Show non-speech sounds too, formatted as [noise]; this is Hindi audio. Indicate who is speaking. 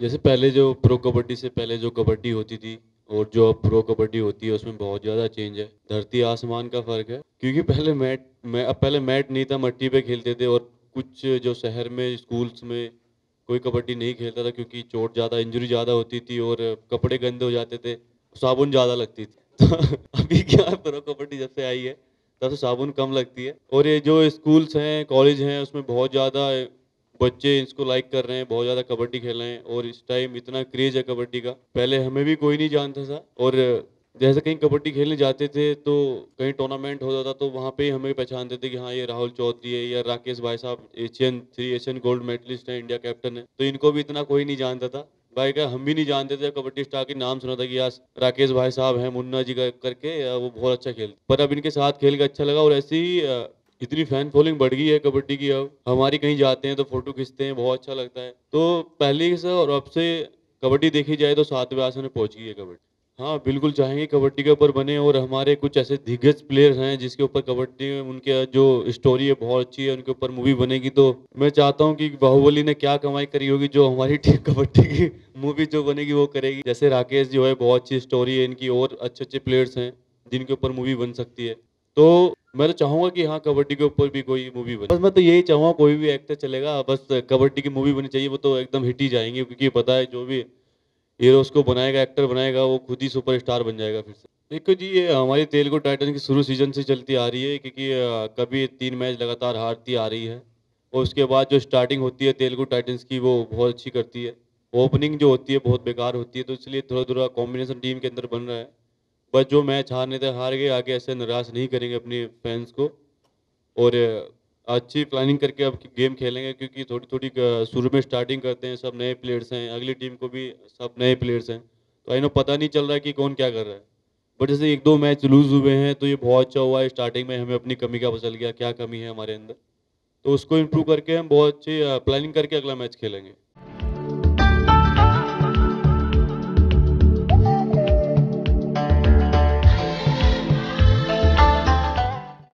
Speaker 1: जैसे पहले जो प्रो कबड्डी से पहले जो कबड्डी होती थी और जो अब प्रो कबड्डी होती है, उसमें बहुत ज़्यादा चेंज है। धरती आसमान का फ़र्क है। क्योंकि पहले मैट, मैं, अब पहले मैट नहीं था, मट्टी पे खेलते थे और कुछ जो शहर में स्कूल्स में कोई कबड्डी नहीं खेलता था क्योंकि चोट ज़्यादा इंजरी ज़्यादा होती थी और कपड़े गंदे हो जाते थे, साबुन ज़्यादा लगती थी। [laughs] तो अभी क्या प्रो कबड्डी जब से आई है, तब से साबुन कम लगती है। और ये जो स्कूल्स हैं कॉलेज हैं, उसमें बहुत ज़्यादा बच्चे इसको लाइक कर रहे हैं, बहुत ज़्यादा कबड्डी खेल रहे हैं और इस टाइम इतना क्रेज है कबड्डी का। पहले हमें भी कोई नहीं जानता था और जैसे कहीं कबड्डी खेलने जाते थे तो कहीं टूर्नामेंट होता था तो वहाँ पे ही हमें पहचानते थे कि हाँ ये राहुल चौधरी है या राकेश भाई साहब Asian three Asian gold medalist हैं इंडिया कैप्टन है। तो इनको भी इतना कोई नहीं जानता था। भाई का हम भी नहीं जानते थे, कबड्डी स्टार के नाम सुना था कि यार राकेश भाई साहब हैं, मुन्ना जी का, करके वो बहुत अच्छा खेलते। पर अब इनके साथ खेल के अच्छा लगा और ऐसे ही इतनी फ़ैन फॉलोइंग बढ़ गई है कबड्डी की अब। हमारी कहीं जाते हैं तो फ़ोटो खींचते हैं, बहुत अच्छा लगता है। तो पहले से और अब से कबड्डी देखी जाए तो सातवें आसन में पहुँच गई है कबड्डी। हाँ बिल्कुल चाहेंगे कबड्डी के ऊपर बने और हमारे कुछ ऐसे दिग्गज प्लेयर्स हैं जिसके ऊपर कबड्डी में उनके जो स्टोरी है बहुत अच्छी है, उनके ऊपर मूवी बनेगी तो मैं चाहता हूँ कि बाहुबली ने क्या कमाई करी होगी जो हमारी टीम कबड्डी की मूवी जो बनेगी वो करेगी। जैसे राकेश जो है बहुत अच्छी स्टोरी है, इनकी और अच्छे अच्छे प्लेयर्स हैं जिनके ऊपर मूवी बन सकती है। तो मैं तो चाहूँगा कि हाँ कबड्डी के ऊपर भी कोई मूवी बने। बस मैं तो यही चाहूँगा कोई भी एक्टर चलेगा, बस कबड्डी की मूवी बनी चाहिए, वो तो एकदम हिट ही जाएँगे, क्योंकि पता है जो भी हीरो उसको बनाएगा एक्टर बनाएगा, वो खुद ही सुपर स्टार बन जाएगा फिर से। देखो जी, ये हमारी तेलुगु टाइटन की शुरू सीज़न से चलती आ रही है, क्योंकि कभी तीन मैच लगातार हारती आ रही है, और उसके बाद जो स्टार्टिंग होती है तेलुगु टाइटन्स की, वो बहुत अच्छी करती है। ओपनिंग जो होती है, बहुत बेकार होती है तो इसलिए थोड़ा थोड़ा कॉम्बिनेशन टीम के अंदर बन रहा है। बस जो मैच हारने थे हार गए आगे ऐसे निराश नहीं करेंगे अपने फैंस को। और अच्छी प्लानिंग करके अब गेम खेलेंगे क्योंकि थोड़ी थोड़ी शुरू में स्टार्टिंग करते हैं, सब नए प्लेयर्स हैं, अगली टीम को भी सब नए प्लेयर्स हैं। तो आई नो पता नहीं चल रहा है कि कौन क्या कर रहा है। बट जैसे एक दो मैच लूज़ हुए हैं तो ये बहुत अच्छा हुआ है स्टार्टिंग में हमें अपनी कमी का पता चल गया, क्या कमी है हमारे अंदर। तो उसको इम्प्रूव करके हम बहुत अच्छी प्लानिंग करके अगला मैच खेलेंगे।